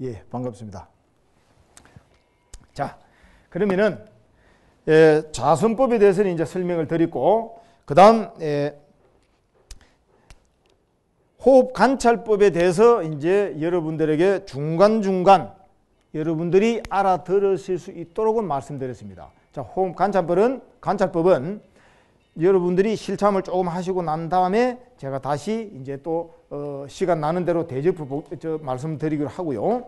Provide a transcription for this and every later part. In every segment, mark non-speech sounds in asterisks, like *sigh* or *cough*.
예, 반갑습니다. 자, 그러면은 예, 자선법에 대해서는 이제 설명을 드리고 그다음 예, 호흡 관찰법에 대해서 이제 여러분들에게 중간중간 여러분들이 알아들으실 수 있도록 말씀드렸습니다. 자, 호흡 관찰법은 관찰법은 여러분들이 실참을 조금 하시고 난 다음에 제가 다시 이제 또 어, 시간 나는 대로 대접을 말씀드리기로 하고요.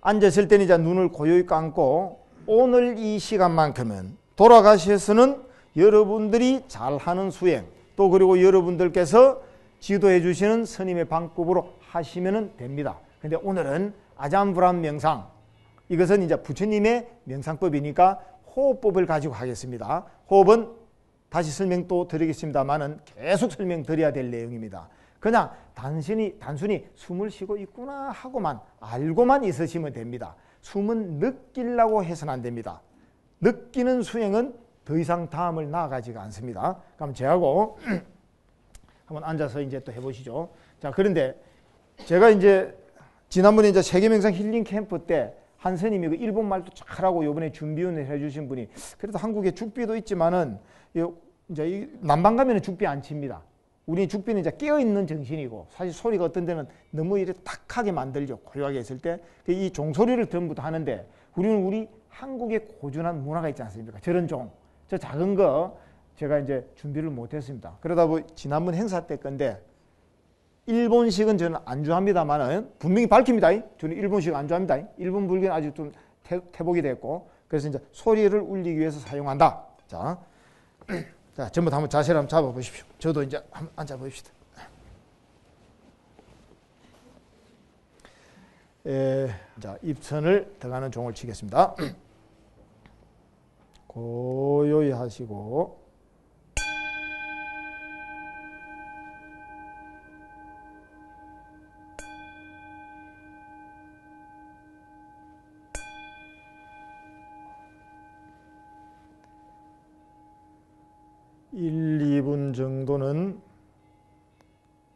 앉았을 때는 이제 눈을 고요히 감고 오늘 이 시간만큼은 돌아가셔서는 여러분들이 잘하는 수행 또 그리고 여러분들께서 지도해 주시는 스님의 방법으로 하시면 됩니다. 근데 오늘은 아잠브람 명상 이것은 이제 부처님의 명상법이니까 호흡법을 가지고 하겠습니다. 호흡은 다시 설명 또 드리겠습니다만은 계속 설명드려야 될 내용입니다. 그냥 단순히 단순히 숨을 쉬고 있구나 하고만 알고만 있으시면 됩니다. 숨은 느끼려고 해서는 안 됩니다. 느끼는 수행은 더 이상 다음을 나아가지가 않습니다. 그럼 제하고 *clears throat* 한번 앉아서 이제 또 해보시죠. 자, 그런데 제가 이제 지난번에 이제 세계명상 힐링 캠프 때 한 스님이 그 일본 말도 잘하고 요번에 준비운을 해주신 분이 그래도 한국에 죽비도 있지만은 이제 남방 가면은 죽비 안 칩니다. 우리 죽비는 이제 깨어있는 정신이고 사실 소리가 어떤 데는 너무 이렇게 탁하게 만들죠. 고요하게 했을 때 이 종소리를 전부터 하는데 우리는 우리 한국의 고준한 문화가 있지 않습니까? 저런 종, 저 작은 거 제가 이제 준비를 못 했습니다. 그러다 보니 지난번 행사 때 건데 일본식은 저는 안 좋아합니다만은 분명히 밝힙니다. 저는 일본식 안 좋아합니다. 일본 불교는 아직 좀 태복이 됐고 그래서 이제 소리를 울리기 위해서 사용한다. 자, 자 전부 다 한번 자세를 한번 잡아보십시오. 저도 이제 한번 앉아봅시다. 에, 자 입선을 들어가는 종을 치겠습니다. *clears throat* 고요히 하시고 정도는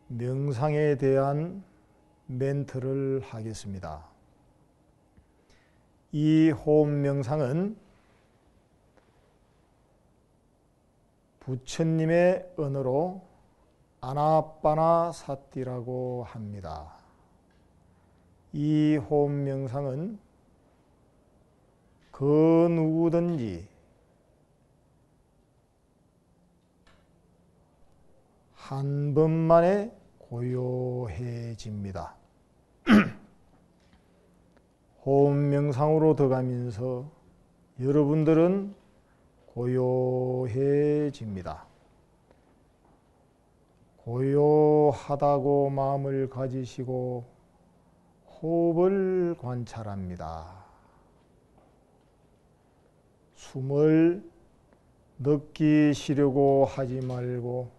명상에 대한 멘트를 하겠습니다. 이 호흡 명상은 부처님의 언어로 아나빠나 사띠라고 합니다. 이 호흡 명상은 그 누구든지 한 번만에 고요해집니다. *clears throat* 호흡 명상으로 들어가면서 여러분들은 고요해집니다. 고요하다고 마음을 가지시고 호흡을 관찰합니다. 숨을 느끼시려고 하지 말고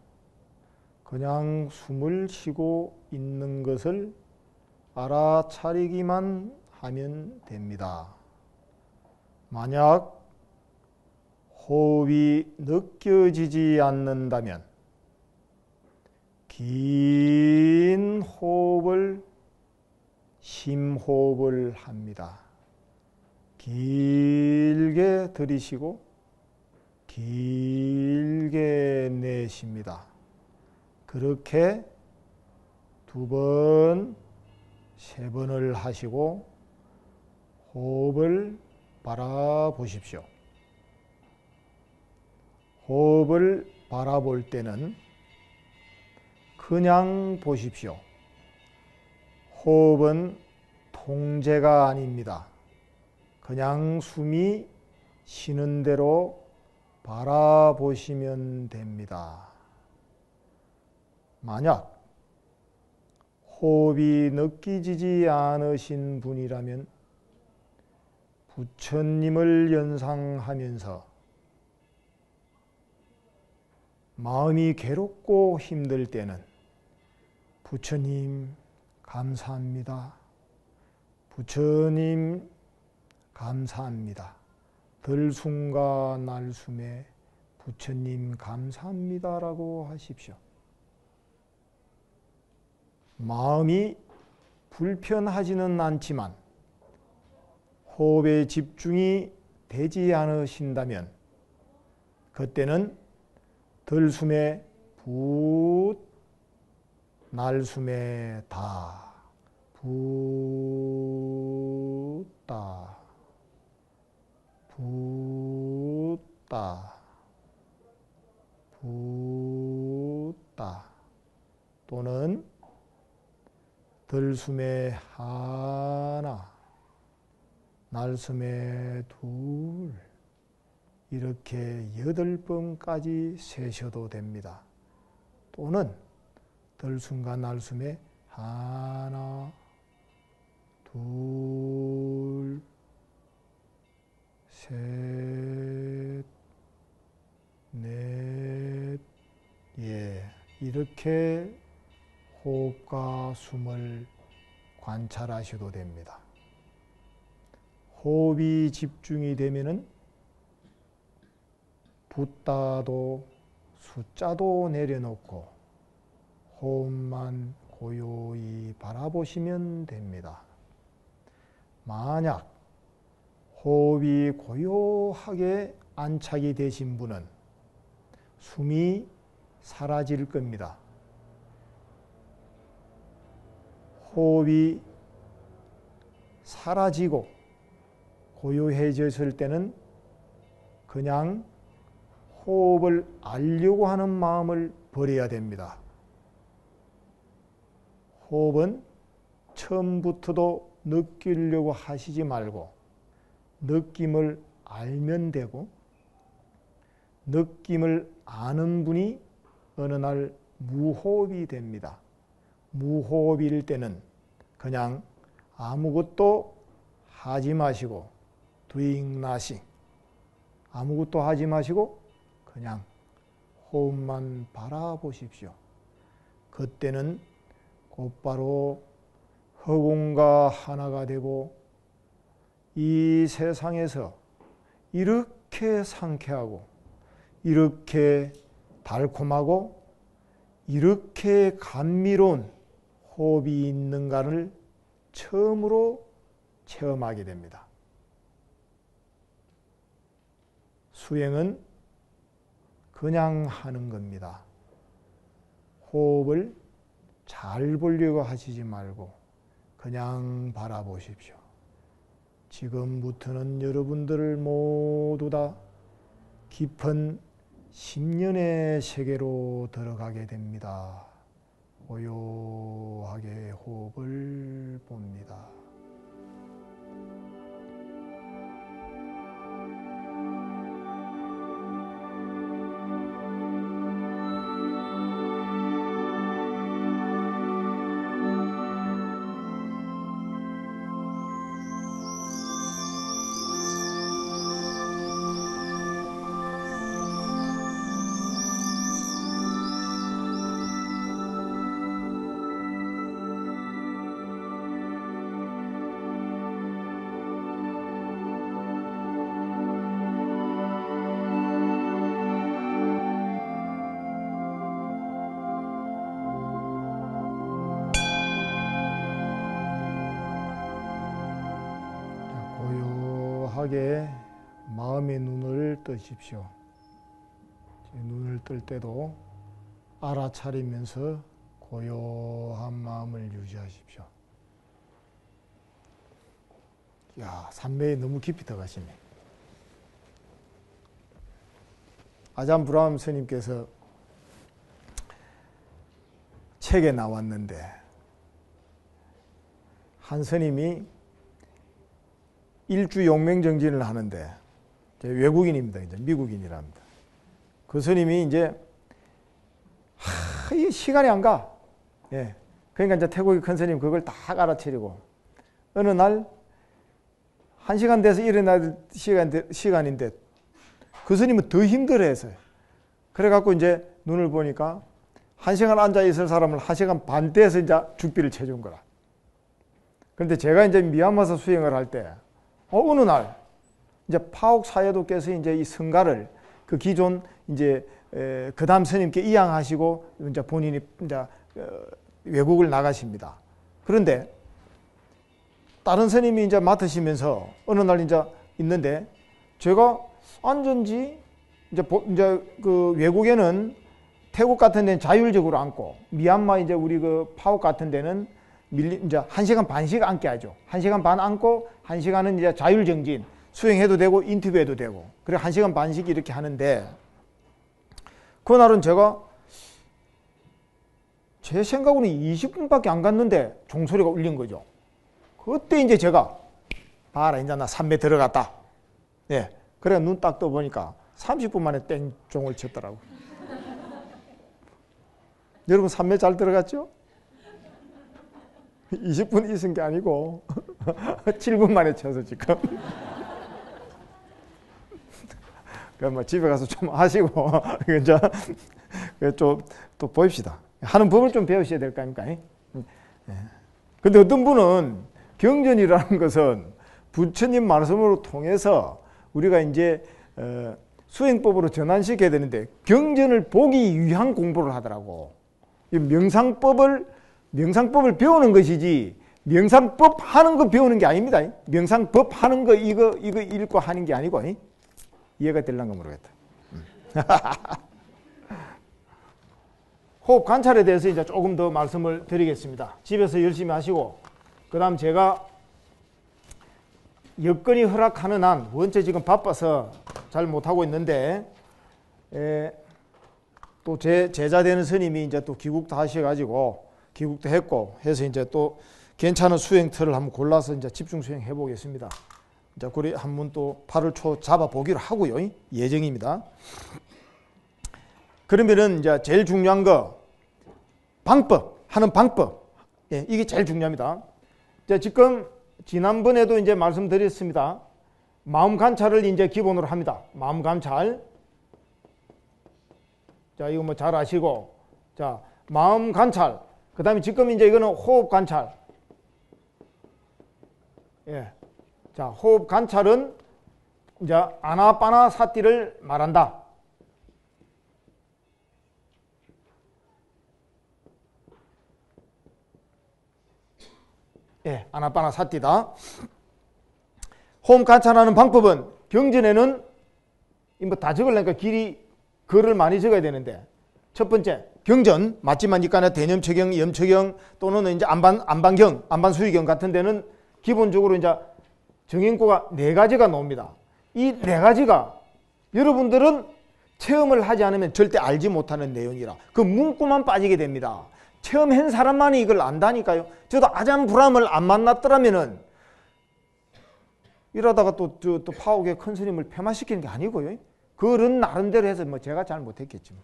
그냥 숨을 쉬고 있는 것을 알아차리기만 하면 됩니다. 만약 호흡이 느껴지지 않는다면 긴 호흡을 심호흡을 합니다. 길게 들이시고 길게 내쉽니다. 그렇게 두 번, 세 번을 하시고 호흡을 바라보십시오. 호흡을 바라볼 때는 그냥 보십시오. 호흡은 통제가 아닙니다. 그냥 숨이 쉬는 대로 바라보시면 됩니다. 만약 호흡이 느끼지지 않으신 분이라면 부처님을 연상하면서 마음이 괴롭고 힘들 때는 부처님 감사합니다. 부처님 감사합니다. 들숨과 날숨에 부처님 감사합니다라고 하십시오. 마음이 불편하지는 않지만 호흡에 집중이 되지 않으신다면 그때는 들숨에 붓 날숨에 다 붓다 붓다 붓다 또는 들숨에 하나 날숨에 둘 이렇게 여덟 번까지 세셔도 됩니다. 또는 들숨과 날숨에 하나 둘 셋, 넷, 예. 이렇게 호흡과 숨을 관찰하셔도 됩니다. 호흡이 집중이 되면은 붓다도 숫자도 내려놓고 호흡만 고요히 바라보시면 됩니다. 만약 호흡이 고요하게 안착이 되신 분은 숨이 사라질 겁니다. 호흡이 사라지고 고요해졌을 때는 그냥 호흡을 알려고 하는 마음을 버려야 됩니다. 호흡은 처음부터도 느끼려고 하시지 말고 느낌을 알면 되고 느낌을 아는 분이 어느 날 무호흡이 됩니다. 무호흡일 때는 그냥 아무것도 하지 마시고 doing nothing 아무것도 하지 마시고 그냥 호흡만 바라보십시오. 그때는 곧바로 허공과 하나가 되고 이 세상에서 이렇게 상쾌하고 이렇게 달콤하고 이렇게 감미로운 호흡이 있는가를 처음으로 체험하게 됩니다. 수행은 그냥 하는 겁니다. 호흡을 잘 보려고 하시지 말고 그냥 바라보십시오. 지금부터는 여러분들을 모두 다 깊은 십년의 세계로 들어가게 됩니다. 고요하게 호흡을 봅니다. 눈을 뜨십시오. 눈을 뜰 때도 알아차리면서 고요한 마음을 유지하십시오. 야, 삼매에 너무 깊이 들어가시네. 아잠 브라함 스님께서 책에 나왔는데 한 스님이 일주 용맹정진을 하는데 외국인입니다. 이제 미국인이랍니다. 그 스님이 이제 하, 시간이 안 가. 예. 그러니까 이제 태국의 큰 스님 그걸 다 알아채리고 어느 날 한 시간 돼서 일어날 시간 시간인데 그 스님은 더 힘들어했어요. 그래갖고 이제 눈을 보니까 한 시간 앉아 있을 사람을 한 시간 반 돼서 이제 죽비를 쳐준 거라. 그런데 제가 이제 미얀마에서 수행을 할 때 어, 어느 날 이제 파옥 사회도께서 이제 이 성가를 그 기존 이제 그다음 스님께 이양하시고 이제 본인이 이제 어, 외국을 나가십니다. 그런데 다른 스님이 이제 맡으시면서 어느 날 이제 있는데 제가 앉은지 이제 이제 그 외국에는 태국 같은 데는 자율적으로 앉고 미얀마 이제 우리 그 파옥 같은 데는 밀리 이제 한 시간 반씩 앉게 하죠. 한 시간 반 앉고 한 시간은 이제 자율 정진 수행해도 되고 인터뷰해도 되고 그래 한 시간 반씩 이렇게 하는데 그날은 제가 제 생각으로는 20분밖에 안 갔는데 종소리가 울린 거죠. 그때 이제 제가 봐라 이제 나 3배 들어갔다. 예. 그래 눈 딱 떠보니까 30분 만에 땡종을 쳤더라고. *laughs* 여러분 3배 잘 들어갔죠? 20분 있은 게 아니고 *laughs* 7분 만에 쳐서 지금. 그뭐 집에 가서 좀 *laughs* 하시고 이제 좀또 보입시다. 하는 법을 좀 배우셔야 될 거 아닙니까? 예. 근데 어떤 분은 경전이라는 *laughs* 것은 부처님 말씀으로 통해서 우리가 이제 어, 수행법으로 전환시켜야 되는데 경전을 보기 위한 공부를 하더라고. 명상법을 명상법을 배우는 것이지 명상법 하는 거 배우는 게 아닙니다. 명상법 하는 거 이거 이거 읽고 하는 게 아니고 이해가 될란가 모르겠다. 음. *laughs* 호흡 관찰에 대해서 이제 조금 더 말씀을 드리겠습니다. 집에서 열심히 하시고 그 다음 제가 여건이 허락하는 한 원체 지금 바빠서 잘 못하고 있는데 또 제 제자 되는 스님이 이제 또 귀국도 하셔가지고 귀국도 했고 해서 이제 또 괜찮은 수행 틀을 한번 골라서 이제 집중 수행해 보겠습니다. 이제 그리 한번 또 8월 초 잡아 보기로 하고요 예정입니다. 그러면은 이제 제일 중요한 거 방법 하는 방법 예, 이게 제일 중요합니다. 자 지금 지난번에도 이제 말씀드렸습니다. 마음 관찰을 이제 기본으로 합니다. 마음 관찰. 자, 이거 뭐 잘 아시고. 자, 마음 관찰. 그 다음에 지금 이제 이거는 호흡 관찰. 예. 자, 호흡 관찰은 이제 아나빠나 사띠를 말한다. 예, 아나빠나 사띠다. 홈 관찰하는 방법은 경전에는 뭐다 적으려니까 길이 글을 많이 적어야 되는데 첫 번째 경전 맞지만 이까나 대념체경, 염체경 또는 이제 안반 안반경, 안반수의경 같은 데는 기본적으로 이제 정인구가 네 가지가 나옵니다. 이 네 가지가 여러분들은 체험을 하지 않으면 절대 알지 못하는 내용이라 그 문구만 빠지게 됩니다. 체험한 사람만이 이걸 안다니까요. 저도 아잠불암을 안 만났더라면 은 이러다가 또, 또, 또 파옥의 큰 스님을 폐마시키는 게 아니고요. 그런 나름대로 해서 뭐 제가 잘 못했겠지 뭐.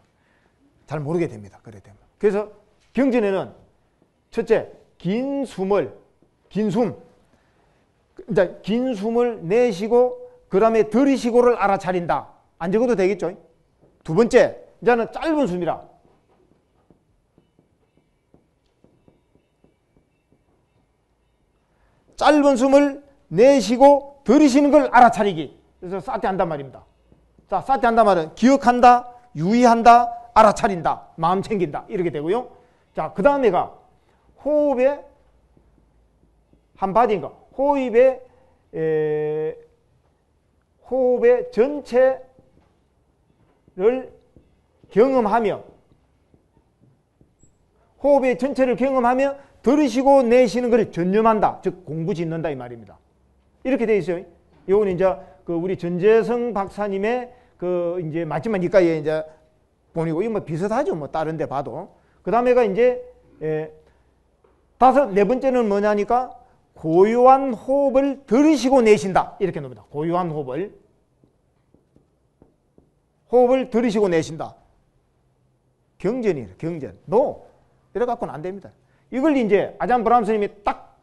잘 모르게 됩니다. 그래 되면. 그래서 경전에는 첫째, 긴 숨을, 긴 숨. 이제 긴 숨을 내쉬고, 그 다음에 들이쉬고를 알아차린다. 안 적어도 되겠죠. 두 번째, 이제는 짧은 숨이라. 짧은 숨을 내쉬고 들이쉬는 걸 알아차리기. 그래서 사태 한단 말입니다. 자, 사태 한단 말은 기억한다, 유의한다, 알아차린다, 마음 챙긴다. 이렇게 되고요. 자, 그 다음에가 호흡의 한 바디인가. 호흡의, 에, 호흡의 전체를 경험하며 호흡의 전체를 경험하며 들으시고 내쉬는 것을 전념한다. 즉 공부 짓는다 이 말입니다. 이렇게 돼 있어요. 요건 이제 그 우리 전재성 박사님의 그 이제 마지막 이까에 이제 본이고 이거 뭐 비슷하죠. 뭐 다른 데 봐도. 그다음에가 이제 에, 다섯 네 번째는 뭐냐니까 고요한 호흡을 들이쉬고 내쉰다. 이렇게 나옵니다. 고요한 호흡을 호흡을 들이쉬고 내쉰다. 경전이에요. 경전. No. 이래 갖고는 안 됩니다. 이걸 이제 아잔 브람 스님이 딱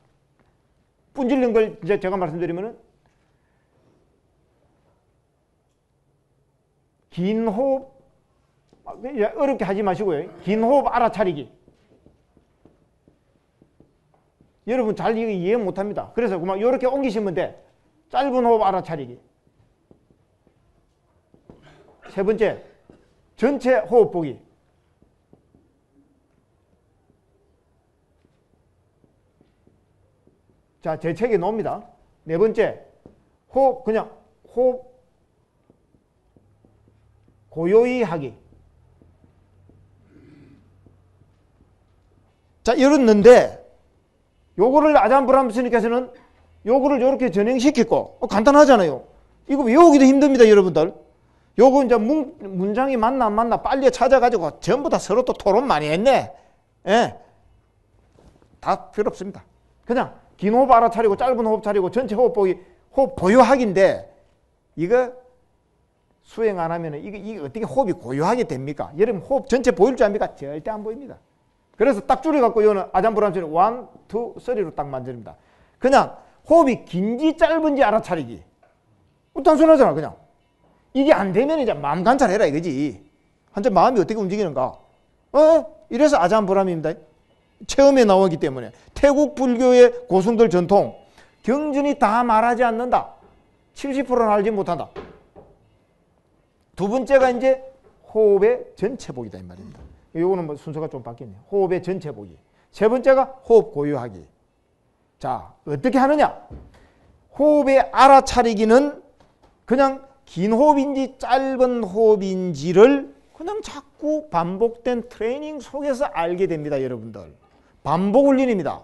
분질른 걸 이제 제가 말씀드리면은 긴 호흡 어렵게 하지 마시고요. 긴 호흡 알아차리기. 여러분 잘 이해 못합니다. 그래서 그만 이렇게 옮기시면 돼. 짧은 호흡 알아차리기. 세 번째, 전체 호흡 보기. 자, 제 책에 나옵니다. 네 번째, 호흡, 그냥 호흡 고요히 하기. 자, 이랬는데, 요거를 아잠브람 스님께서는 요거를 요렇게 전행시키고, 어, 간단하잖아요. 이거 외우기도 힘듭니다, 여러분들. 요거 이제 문, 문장이 맞나 안 맞나 빨리 찾아가지고 전부 다 서로 또 토론 많이 했네. 예. 다 필요 없습니다. 그냥 긴 호흡 알아차리고 짧은 호흡 차리고 전체 호흡 보기, 호흡 고요하기인데, 이거 수행 안 하면 이게, 이게 어떻게 호흡이 고요하게 됩니까? 여러분 호흡 전체 보일 줄 압니까? 절대 안 보입니다. 그래서 딱 줄여갖고 이거는 아잠브람처럼 1, 2, 3로 딱 만듭니다. 그냥 호흡이 긴지 짧은지 알아차리기. 어, 단순하잖아 그냥. 이게 안 되면 이제 마음 관찰해라 이거지. 한자 마음이 어떻게 움직이는가. 어? 이래서 아잠브람입니다. 체험에 나오기 때문에 태국 불교의 고승들 전통 경전이 다 말하지 않는다. 70%는 알지 못한다. 두 번째가 이제 호흡의 전체 보기다 이 말입니다. 요거는 뭐 순서가 좀 바뀌네요. 호흡의 전체 보기. 세 번째가 호흡 고유하기. 자, 어떻게 하느냐? 호흡의 알아차리기는 그냥 긴 호흡인지 짧은 호흡인지를 그냥 자꾸 반복된 트레이닝 속에서 알게 됩니다, 여러분들. 반복 훈련입니다.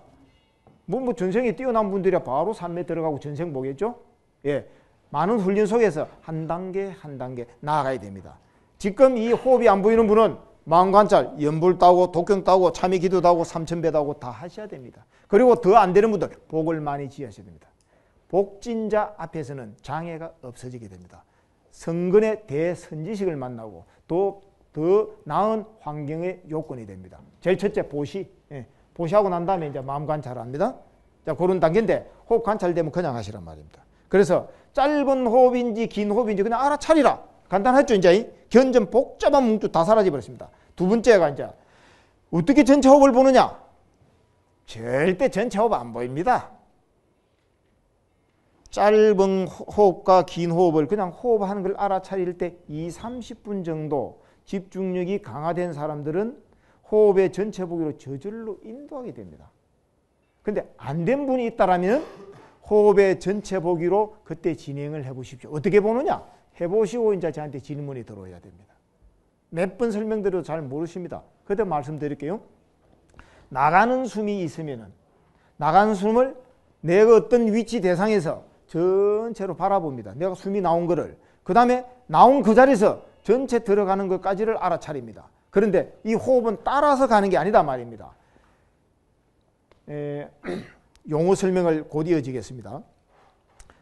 뭐, 뭐 전생에 뛰어난 분들이 바로 산매 들어가고 전생 보겠죠? 예. 많은 훈련 속에서 한 단계 한 단계 나아가야 됩니다. 지금 이 호흡이 안 보이는 분은 마음관찰, 연불 따고 독경 따고 참여 기도 따고 삼천배 따고 다 하셔야 됩니다. 그리고 더 안 되는 분들 복을 많이 지으셔야 됩니다. 복진자 앞에서는 장애가 없어지게 됩니다. 성근의 대선지식을 만나고 또더 나은 환경의 요건이 됩니다. 제일 첫째 보시. 예, 보시하고 난 다음에 이제 마음 관찰을 합니다. 자, 그런 단계인데 호흡 관찰되면 그냥 하시란 말입니다. 그래서 짧은 호흡인지 긴 호흡인지 그냥 알아차리라. 간단했죠, 이제. 경전 복잡한 문구 다 사라져 버렸습니다. 두 번째가 이제 어떻게 전체 호흡을 보느냐? 절대 전체 호흡 안 보입니다. 짧은 호흡과 긴 호흡을 그냥 호흡하는 걸 알아차릴 때 2, 30분 정도 집중력이 강화된 사람들은 호흡의 전체 보기로 저절로 인도하게 됩니다. 근데 안 된 분이 있다라면 호흡의 전체 보기로 그때 진행을 해 보십시오. 어떻게 보느냐? 해보시고 이제 저한테 질문이 들어와야 됩니다. 몇 번 설명드려도 잘 모르십니다. 그때 말씀드릴게요. 나가는 숨이 있으면은 나가는 숨을 내가 어떤 위치 대상에서 전체로 바라봅니다. 내가 숨이 나온 거를 그 다음에 나온 그 자리에서 전체 들어가는 것까지를 알아차립니다. 그런데 이 호흡은 따라서 가는 게 아니다 말입니다. 에, *clears throat* 용어 설명을 곧 이어지겠습니다.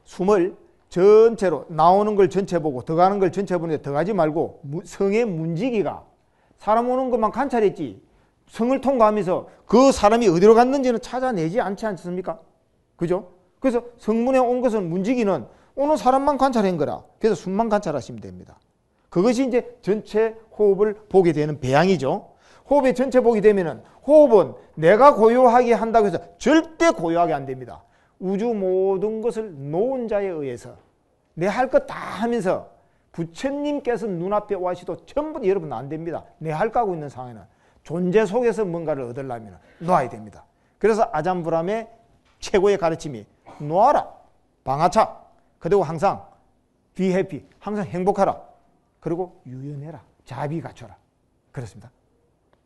숨을 전체로 나오는 걸 전체 보고 들어가는 걸 전체 보는데 들어가지 말고 성의 문지기가 사람 오는 것만 관찰했지 성을 통과하면서 그 사람이 어디로 갔는지는 찾아내지 않지 않습니까? 그죠? 그래서 성문에 온 것은 문지기는 오는 사람만 관찰한 거라. 그래서 숨만 관찰하시면 됩니다. 그것이 이제 전체 호흡을 보게 되는 배양이죠. 호흡의 전체 보게 되면은 호흡은 내가 고요하게 한다고 해서 절대 고요하게 안 됩니다. 우주 모든 것을 놓은 자에 의해서 내 할 것 다 하면서 부처님께서 눈앞에 와시도 전부 여러분 안 됩니다. 내 할 거 하고 있는 상황에는 존재 속에서 뭔가를 얻으려면 놓아야 됩니다. 그래서 아잠브람의 최고의 가르침이 놓아라. 방아착. 그리고 항상 be happy. 항상 행복하라. 그리고 유연해라. 자비 갖춰라. 그렇습니다.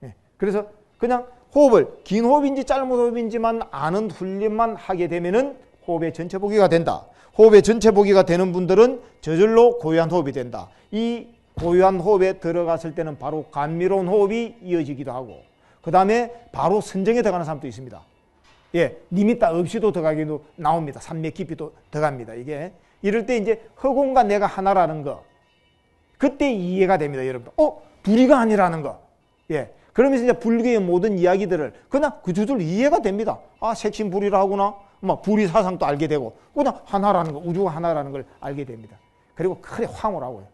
예. 그래서 그냥 호흡을 긴 호흡인지 짧은 호흡인지만 아는 훈련만 하게 되면은 호흡의 전체 보기가 된다. 호흡의 전체 보기가 되는 분들은 저절로 고요한 호흡이 된다. 이 고요한 호흡에 들어갔을 때는 바로 감미로운 호흡이 이어지기도 하고 그 다음에 바로 선정에 들어가는 사람도 있습니다. 예, nimitta 없이도 들어가기도 나옵니다. 산맥 깊이도 들어갑니다. 이게 이럴 때 이제 허공과 내가 하나라는 거 그때 이해가 됩니다, 여러분. 어, 둘이가 아니라는 거. 예. 그러면서 이제 불교의 모든 이야기들을 그냥 그 주들 이해가 됩니다. 아, 색신불이라 하구나. 막 불이 사상도 알게 되고 그냥 하나라는 거, 우주가 하나라는 걸 알게 됩니다. 그리고 크게 황홀하고요.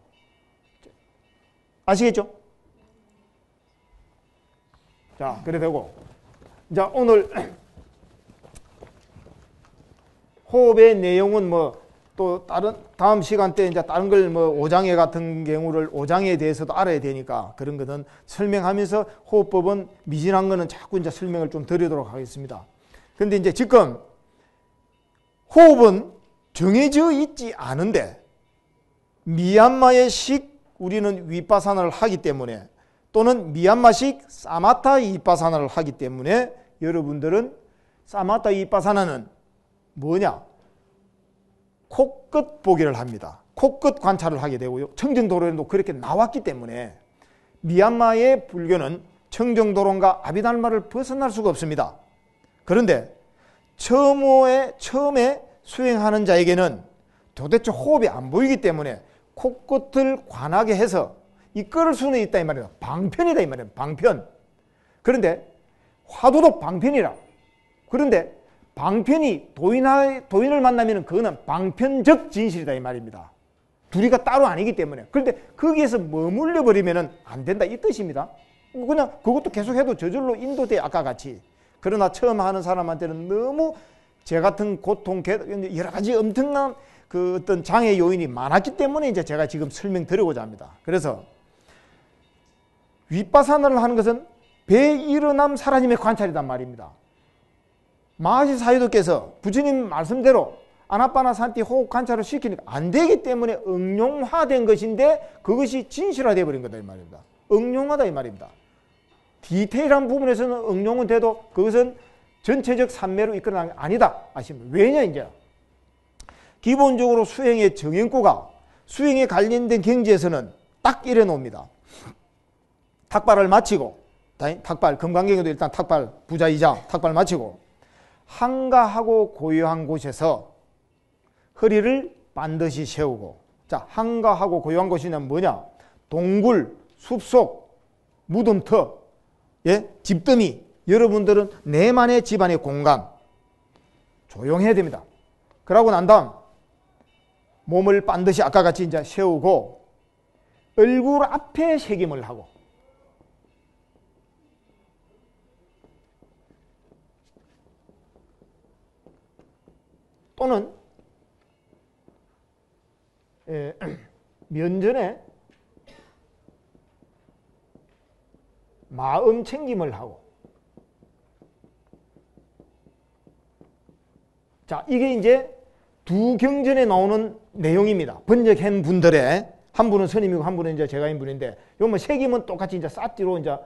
아시겠죠? 자, 그래 되고. 자, 오늘 *clears throat* 호흡의 내용은 뭐 또 다른 다음 시간 때 이제 다른 걸 뭐 오장애 같은 경우를 오장에 대해서도 알아야 되니까 그런 거는 설명하면서 호흡법은 미진한 거는 자꾸 이제 설명을 좀 드리도록 하겠습니다. 근데 이제 지금 호흡은 정해져 있지 않은데 미얀마의 식 우리는 위파사나를 하기 때문에 또는 미얀마식 사마타 이파사나를 하기 때문에 여러분들은 사마타 이파사나는 뭐냐? 코끝 보기를 합니다. 코끝 관찰을 하게 되고요. 청정도로에도 그렇게 나왔기 때문에 미얀마의 불교는 청정도론과 아비달마를 벗어날 수가 없습니다. 그런데 처음에, 처음에 수행하는 자에게는 도대체 호흡이 안 보이기 때문에 코끝을 관하게 해서 이끌을 수는 있다 이 말이에요. 방편이다 이 말이에요. 방편. 그런데 화두도 방편이라. 그런데 방편이 도인의, 도인을 만나면 그거는 방편적 진실이다 이 말입니다. 둘이가 따로 아니기 때문에. 그런데 거기에서 머물러 버리면 안 된다 이 뜻입니다. 그냥 그것도 계속해도 저절로 인도돼 아까 같이. 그러나 처음 하는 사람한테는 너무 제 같은 고통, 여러 가지 엄청난 그 어떤 장애 요인이 많았기 때문에 이제 제가 지금 설명드리고자 합니다. 그래서 윗바산을 하는 것은 배 일어남 사라짐의 관찰이란 말입니다. 마하시 사유도께서 부처님 말씀대로 아나빠나 산티 호흡 관찰을 시키니까 안 되기 때문에 응용화된 것인데 그것이 진실화되어 버린 거다 이 말입니다. 응용하다 이 말입니다. 디테일한 부분에서는 응용은 돼도 그것은 전체적 산매로 이끌어나는 게 아니다. 아시면 왜냐 이제 기본적으로 수행의 정형구가 수행에 관련된 경지에서는 딱 이래 놓습니다. 탁발을 마치고 탁발 금강경에도 일단 탁발 부자이자 탁발 마치고 한가하고 고요한 곳에서 허리를 반드시 세우고 자 한가하고 고요한 곳이냐면 뭐냐? 동굴 숲속 무덤터 예? 집더미. 여러분들은 내만의 집안의 공간 조용해야 됩니다. 그러고 난 다음 몸을 반드시 아까 같이 이제 세우고 얼굴 앞에 새김을 하고 또는 에, 면전에 마음 챙김을 하고 자 이게 이제 두 경전에 나오는 내용입니다. 번역한 분들의 한 분은 스님이고 한 분은 이제 제가인 분인데 요뭐 새김은 똑같이 이제 쌌띠로 이제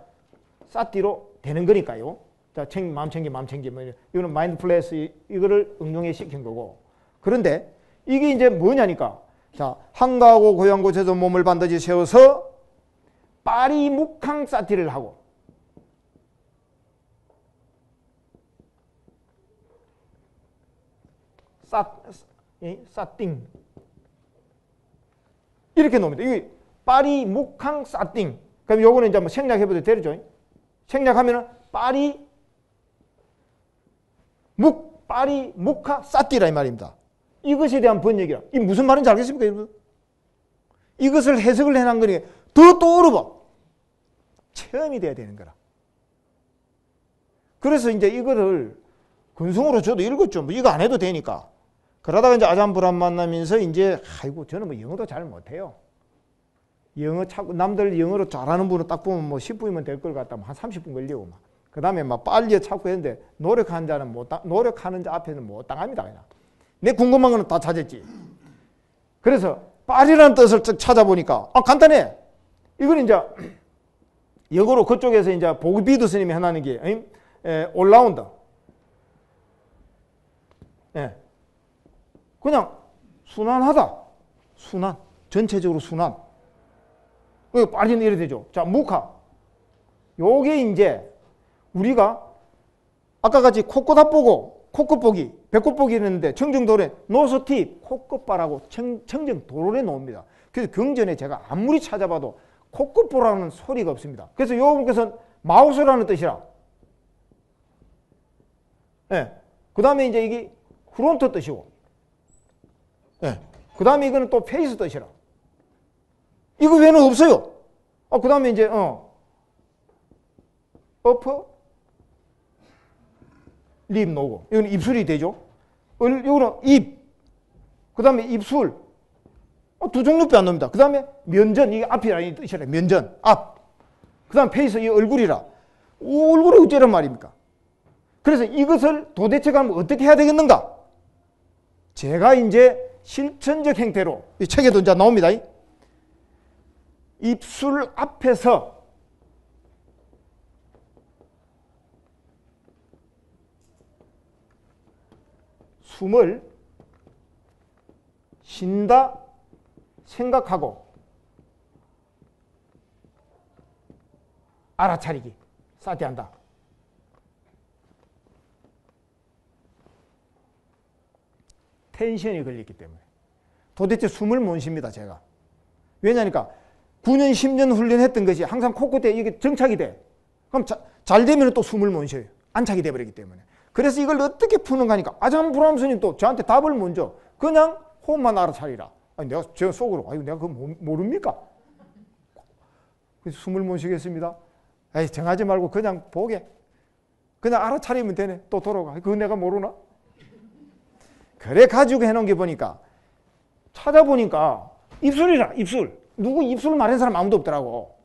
쌌띠로 되는 거니까요. 자, 챙, 마음 챙기, 마음 챙기. 뭐 이거는 마인드플레스 이거를 응용해 시킨 거고. 그런데 이게 이제 뭐냐니까. 자, 한가하고 고향 곳에서 몸을 반드시 세워서 파리 묵항 사티를 하고 사, 사띵 이렇게 놓습니다. 이게 파리 묵항 사띵 그럼 요거는 이제 뭐 생략해봐도 되죠. 생략하면은 파리 묵, 파리, 묵하, 싸띠라 이 말입니다. 이것에 대한 번역이야. 이 무슨 말인지 알겠습니까, 여러분? 이것을 해석을 해놓은 거니 더또 어려워. 체험이 돼야 되는 거라. 그래서 이제 이거를 근성으로 저도 읽었죠. 뭐 이거 안 해도 되니까. 그러다가 이제 아잠불안 만나면서 이제 아이고 저는 뭐 영어도 잘 못해요. 영어 찾고 남들 영어로 잘하는 분은 딱 보면 뭐 10분이면 될 걸 같다. 한 30분 걸리고 막. 그 다음에 막 빨리 찾고 했는데 노력하는 자는 못, 노력하는 자 앞에는 못 당합니다. 그냥. 내 궁금한 거는 다 찾았지. 그래서 빨리라는 뜻을 찾아보니까 아, 간단해. 이건 이제 *clears throat* 역으로 그쪽에서 이제 보그비드 스님이 해나는 게 에, 올라온다. 예. 그냥 순환하다. 순환. 전체적으로 순환. 빠지는 이래 되죠. 자, 무카. 요게 이제 우리가 아까 같이 코끝 앞보고 코끝 보기, 배꼽 보기 했는데 청정도로에 노스팁 코끝 바라고 청, 정도로에 놓습니다. 그래서 경전에 제가 아무리 찾아봐도 코끝 보라는 소리가 없습니다. 그래서 여러분께서는 mouth라는 뜻이라. 예. 네. 그 다음에 이제 이게 front 뜻이고. 예. 네. 그 다음에 이거는 또 face 뜻이라. 이거 외에는 없어요. 어, 그 다음에 이제, 어, upper, lip 나오고. 이건 입술이 되죠. 이거는 입. 그 다음에 입술. 어, 두 종류밖에 안 나옵니다. 그 다음에 면전. 이게 앞이라는 뜻이라. 면전. 앞. 그 다음 face. 이 얼굴이라. 오, 얼굴이 어째란 말입니까? 그래서 이것을 도대체 가면 어떻게 해야 되겠는가? 제가 이제 실천적 행태로 이 책에도 이제 나옵니다. 입술 앞에서 숨을 쉰다 생각하고 알아차리기 사티한다. 텐션이 걸렸기 때문에. 도대체 숨을 못 쉽니다 제가. 왜냐니까 9년 10년 훈련했던 것이 항상 코끝에 이게 정착이 돼. 그럼 자, 잘 되면 또 숨을 못 쉬어요. 안착이 돼버리기 때문에 그래서 이걸 어떻게 푸는가 하니까 아장 브람 스님 또 저한테 답을 먼저 그냥 호흡만 알아차리라. 아니 내가 제 속으로 아유 내가 그거 모릅니까? 숨을 못 쉬겠습니다. 에이 정하지 말고 그냥 보게. 그냥 알아차리면 되네. 또 돌아가. 그거 내가 모르나? 그래 가지고 해놓은 게 보니까 찾아보니까 입술이라 입술. 누구 입술 말하는 사람 아무도 없더라고.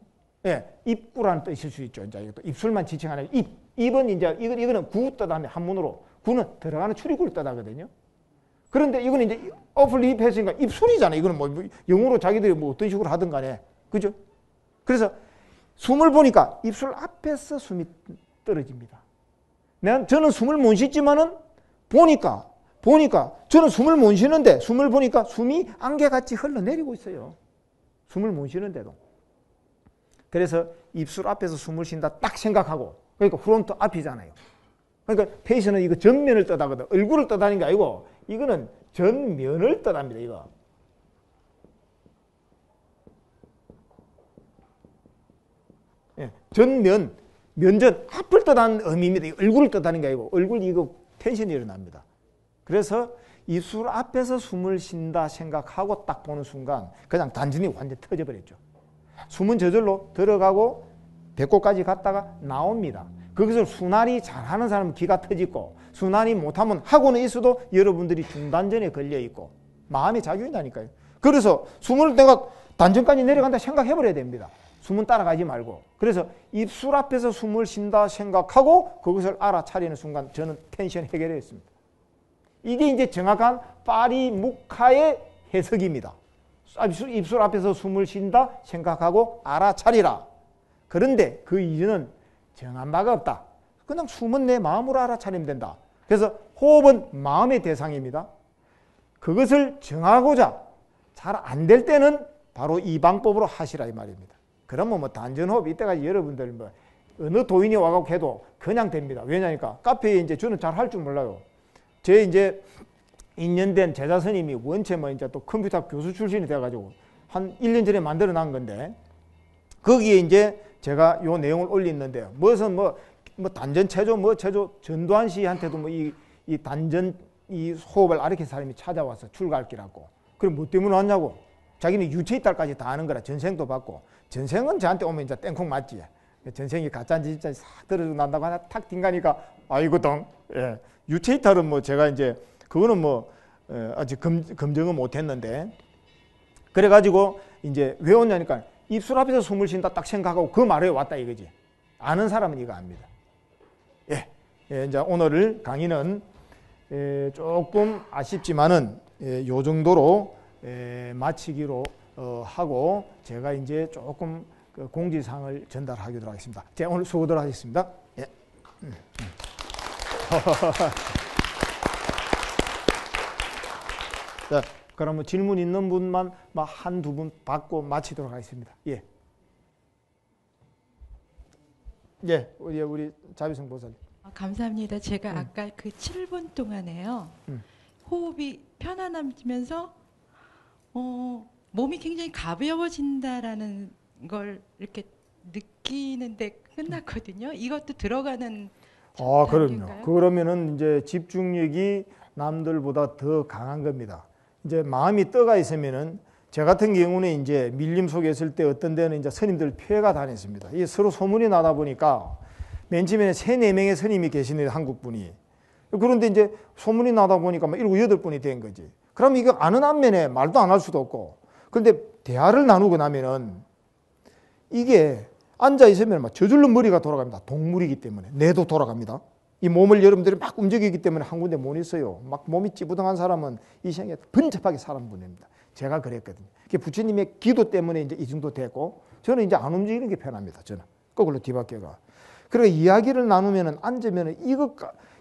예, 입구라는 뜻일 수 있죠. 이제 이것도 입술만 지칭하는 입 입은 이제 이거 이거는 구 뜻하는 한문으로. 구는 들어가는 출입구를 뜻하거든요. 그런데 이거는 이제 어플 입했으니까 입술이잖아 이거는 뭐 영어로 자기들이 뭐 어떤 식으로 하든 간에. 그죠? 그래서 숨을 보니까 입술 앞에서 숨이 떨어집니다. 난 저는 숨을 못 쉬지만은 보니까 보니까 저는 숨을 못 쉬는데 숨을 보니까 숨이 안개같이 흘러내리고 있어요. 숨을 못 쉬는데도. 그래서 입술 앞에서 숨을 쉰다 딱 생각하고 그러니까 front 앞이잖아요. 그러니까 face는 이거 전면을 뜻하거든. 얼굴을 뜻하는 게 아니고 이거는 전면을 뜻합니다. 이거. 예, 전면, 면전 앞을 뜻하는 의미입니다. 얼굴을 뜻하는 게 아니고 얼굴 이거 tension이 일어납니다. 그래서 입술 앞에서 숨을 쉰다 생각하고 딱 보는 순간 그냥 단순히 완전 터져버렸죠. 숨은 저절로 들어가고 배꼽까지 갔다가 나옵니다. 그것을 순환이 잘하는 사람은 기가 터지고 순환이 못하면 하고는 있어도 여러분들이 중단전에 걸려 있고 마음이 작용한다니까요. 그래서 숨을 내가 단전까지 내려간다 생각해버려야 됩니다. 숨은 따라가지 말고. 그래서 입술 앞에서 숨을 쉰다 생각하고 그것을 알아차리는 순간 저는 텐션 해결했습니다. 이게 이제 정확한 파리 묵카의 해석입니다. 입술 앞에서 숨을 쉰다 생각하고 알아차리라. 그런데 그 이유는 정한 바가 없다. 그냥 숨은 내 마음으로 알아차리면 된다. 그래서 호흡은 마음의 대상입니다. 그것을 정하고자 잘 안 될 때는 바로 이 방법으로 하시라 이 말입니다. 그러면 뭐 단전호흡 이때까지 여러분들 뭐 어느 도인이 와갖고 해도 그냥 됩니다. 왜냐니까 카페에 이제 저는 잘 할 줄 몰라요. 제 이제 2년 된 제자 스님이 원체 뭐 이제 또 컴퓨터 교수 출신이 돼가지고 한 1년 전에 만들어 놓은 건데 거기에 이제 제가 요 내용을 올렸는데 무슨 뭐, 뭐 단전 체조 뭐 체조 전두환 씨한테도 뭐 이 이 단전 이 호흡을 가르친 사람이 찾아와서 출가할 기라고 그럼 뭐 때문에 왔냐고. 자기는 유체 이탈까지 다 하는 거라 전생도 받고 전생은 저한테 오면 이제 땡콩 맞지. 전생이 가짜인지 진짜 싹 떨어지고 난다고 하나 탁 띵가니까 아이고동 예. 유체 이탈은 뭐 제가 이제 그거는 뭐 아직 검, 검증은 못했는데 그래가지고 이제 왜 왔냐니까 입술 앞에서 숨을 쉰다 딱 생각하고 그 말에 왔다 이거지. 아는 사람은 이거 압니다. 예, 예 이제 오늘 강의는 예, 조금 아쉽지만은 예, 요 정도로 예, 마치기로 어, 하고 제가 이제 조금 그 공지사항을 전달하기로 하겠습니다. 제가 오늘 수고들 하겠습니다. 예. 음, 음. *laughs* 자, 그러면 질문 있는 분만 한 두 분 받고 마치도록 하겠습니다. 예. 예, 우리 우리 자비성 보살. 아, 감사합니다. 제가 음. 아까 그 7분 동안에요. 음. 호흡이 편안해지면서 어, 몸이 굉장히 가벼워진다라는 걸 이렇게 느끼는데 끝났거든요. 이것도 들어가는 아, 그럼요. 그러면은 이제 집중력이 남들보다 더 강한 겁니다. 이제 마음이 떠가 있으면은 저 같은 경우는 이제 밀림 속에 있을 때 어떤 데는 이제 스님들 피해가 다녔습니다. 이 서로 소문이 나다 보니까 맨 처음에는 세, 네 명의 스님이 계시는 한국 분이. 그런데 이제 소문이 나다 보니까 막 일곱, 여덟 분이 된 거지. 그럼 이거 아는 안면에 말도 안 할 수도 없고. 그런데 대화를 나누고 나면은 이게 앉아 있으면 막 저절로 머리가 돌아갑니다. 동물이기 때문에 뇌도 돌아갑니다. 이 몸을 여러분들이 막 움직이기 때문에 한 군데 못 있어요. 막 몸이 찌부둥한 사람은 이 생에 번잡하게 사람 보냅니다. 제가 그랬거든요. 부처님의 기도 때문에 이제 이 정도 됐고 저는 이제 안 움직이는 게 편합니다. 저는 거꾸로 뒤바뀌어가. 그리고 이야기를 나누면은 앉으면은 이거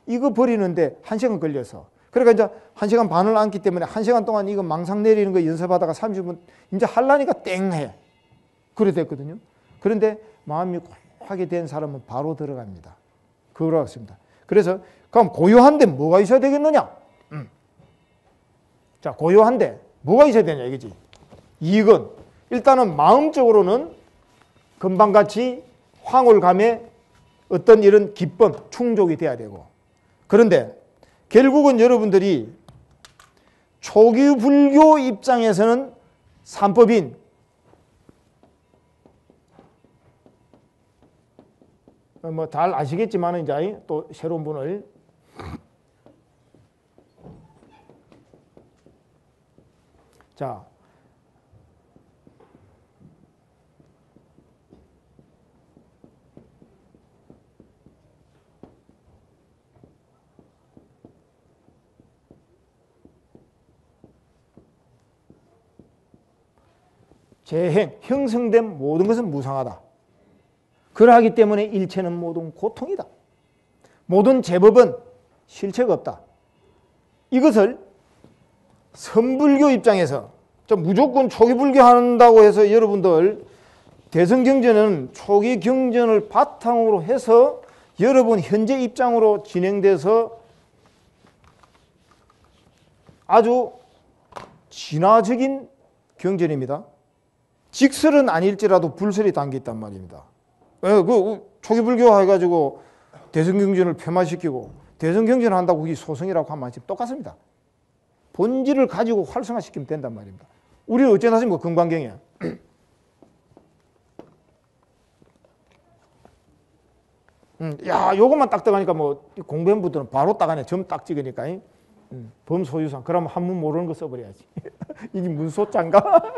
이거 버리는데 한 시간 걸려서 그러니까 이제 한 시간 반을 앉기 때문에 한 시간 동안 이거 망상 내리는 거 연습하다가 30분 이제 할라니까 땡해. 그래 됐거든요. 그런데 마음이 고하게 된 사람은 바로 들어갑니다. 그렇습니다. 그래서 그럼 고요한데 뭐가 있어야 되겠느냐? 음. 자, 고요한데 뭐가 있어야 되냐 이거지. 이건 일단은 마음적으로는 금방같이 황홀감에 어떤 이런 기쁨, 충족이 돼야 되고 그런데 결국은 여러분들이 초기 불교 입장에서는 삼법인 뭐 잘 아시겠지만 이제 또 새로운 분을 자 재행, 형성된 모든 것은 무상하다. 그러하기 때문에 일체는 모든 고통이다. 모든 제법은 실체가 없다. 이것을 선불교 입장에서 무조건 초기 불교 한다고 해서 여러분들 대성 경전은 초기 경전을 바탕으로 해서 여러분 현재 입장으로 진행돼서 아주 진화적인 경전입니다. 직설은 아닐지라도 불설이 담겨 있단 말입니다. 예, 그 초기 불교 해가지고 대성경전을 폐마시키고 대성경전 한다고 그게 소성이라고 하면 지금 똑같습니다. 본질을 가지고 활성화시키면 된단 말입니다. 우리는 어째 나십니까? 금강경에. 음, 야, 요것만 딱 들어가니까 뭐 공부부터는 바로 따가네. 점 딱 찍으니까. 음, 범소유상. 그러면 한문 모르는 거 써버려야지. *laughs* 이게 문소자인가? *laughs*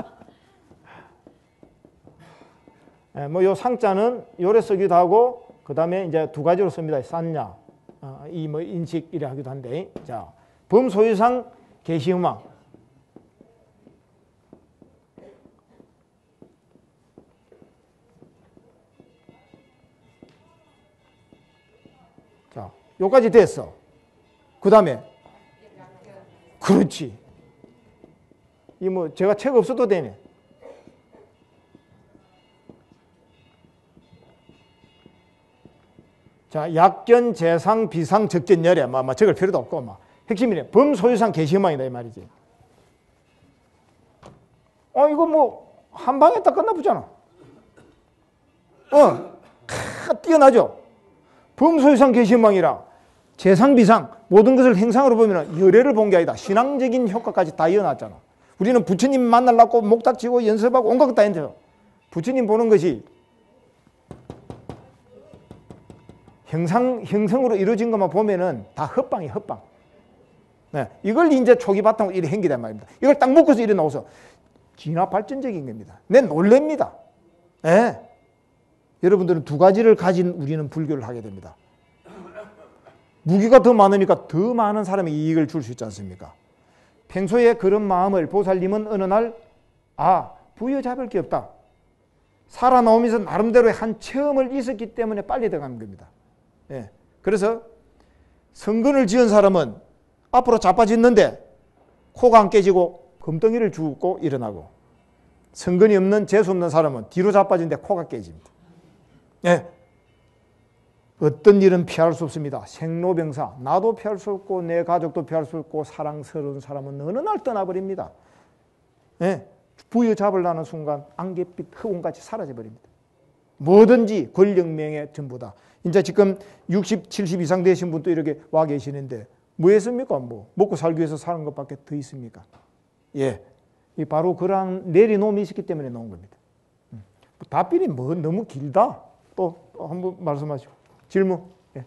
예, 뭐 요 상자는 요래 쓰기도 하고 그 다음에 이제 두 가지로 씁니다. 싼냐, 어, 이뭐 인식이라 하기도 한데, 자 범소유상 계시음왕. 자, 요까지 됐어. 그 다음에 그렇지. 이 뭐 제가 책 없어도 되네. 자, 약견, 재상, 비상, 적견, 열애. 뭐, 뭐 적을 필요도 없고, 뭐. 핵심이네. 범소유상 개시음이다, 이 말이지. 어, 이거 뭐, 한 방에 딱 끝나보잖아. 어, 캬, 뛰어나죠? 범소유상 개시음이라 재상, 비상, 모든 것을 행상으로 보면 열애를 본 게 아니다. 신앙적인 효과까지 다 이어놨잖아. 우리는 부처님 만나려고 목닥 치고 연습하고 온갖 것다 했는데 부처님 보는 것이 형상, 형성으로 이루어진 것만 보면은 다 헛방이 헛방. 네, 이걸 이제 초기 바탕으로 이래 행기단 말입니다. 이걸 딱 묶어서 이래 나와서 진화 발전적인 겁니다. 내 놀랍니다. 네. 여러분들은 두 가지를 가진 우리는 불교를 하게 됩니다. 무기가 더 많으니까 더 많은 사람이 이익을 줄 수 있지 않습니까? 평소에 그런 마음을 보살님은 어느 날, 아, 부여잡을 게 없다. 살아나오면서 나름대로의 한 체험을 있었기 때문에 빨리 들어가는 겁니다. 예. 그래서 성근을 지은 사람은 앞으로 자빠졌는데 코가 안 깨지고 금덩이를 죽고 일어나고 성근이 없는 재수 없는 사람은 뒤로 자빠진데 코가 깨집니다. 예. 어떤 일은 피할 수 없습니다. 생로병사 나도 피할 수 없고 내 가족도 피할 수 없고 사랑스러운 사람은 어느 날 떠나버립니다. 예. 부여 잡으려는 순간 안갯빛 흑운같이 사라져버립니다. 뭐든지 권력, 명예 전부 다. 이제 지금 60, 70 이상 되신 분도 이렇게 와 계시는데 뭐 했습니까? 뭐 먹고 살기 위해서 사는 것밖에 더 있습니까? 예. 이 바로 그런 내리놓음이 있기 때문에 나온 겁니다. 음. 답변이 뭐 너무 길다. 또, 또 한번 말씀하시고 질문. 예.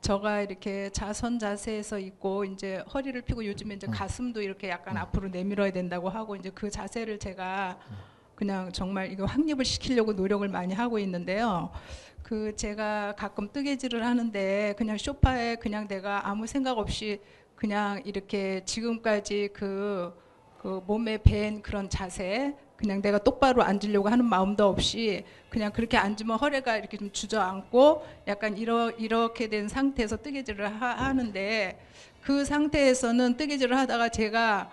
저가 이렇게 자선 자세에서 있고 이제 허리를 펴고 요즘에 이제 가슴도 이렇게 약간 앞으로 내밀어야 된다고 하고 이제 그 자세를 제가 그냥 정말 이거 확립을 시키려고 노력을 많이 하고 있는데요. 그 제가 가끔 뜨개질을 하는데 그냥 쇼파에 그냥 내가 아무 생각 없이 그냥 이렇게 지금까지 그, 그 몸에 밴 그런 자세 그냥 내가 똑바로 앉으려고 하는 마음도 없이 그냥 그렇게 앉으면 허리가 이렇게 좀 주저앉고 약간 이러, 이렇게 된 상태에서 뜨개질을 하, 는데그 상태에서는 뜨개질을 하다가 제가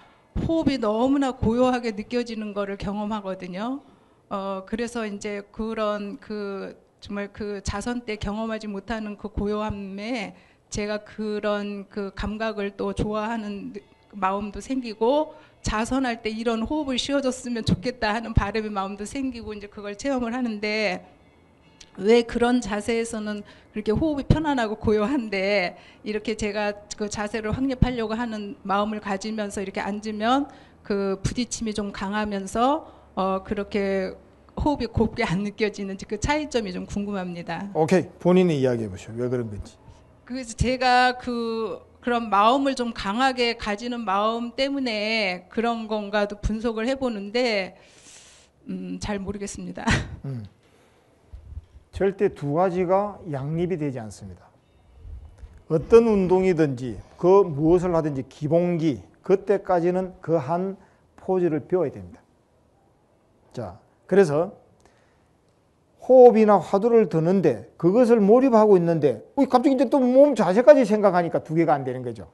호흡이 너무나 고요하게 느껴지는 거를 경험하거든요. 어, 그래서 이제 그런 그 정말 그 자선 때 경험하지 못하는 그 고요함에 제가 그런 그 감각을 또 좋아하는 마음도 생기고 자선할 때 이런 호흡을 쉬어줬으면 좋겠다 하는 바람의 마음도 생기고 이제 그걸 체험을 하는데 왜 그런 자세에서는 그렇게 호흡이 편안하고 고요한데 이렇게 제가 그 자세를 확립하려고 하는 마음을 가지면서 이렇게 앉으면 그 부딪힘이 좀 강하면서 어 그렇게 호흡이 곱게 안 느껴지는지 그 차이점이 좀 궁금합니다. 오케이 본인이 이야기해 보시오 왜 그런 건지. 그래서 제가 그 그런 마음을 좀 강하게 가지는 마음 때문에 그런 건가도 분석을 해보는데 음, 잘 모르겠습니다. *laughs* 음. 절대 두 가지가 양립이 되지 않습니다. 어떤 운동이든지 그 무엇을 하든지 기본기 그때까지는 그 한 포즈를 배워야 됩니다. 자, 그래서 호흡이나 화두를 드는데 그것을 몰입하고 있는데 갑자기 이제 또 몸 자세까지 생각하니까 두 개가 안 되는 거죠.